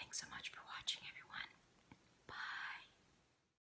Thanks so much for watching, everyone.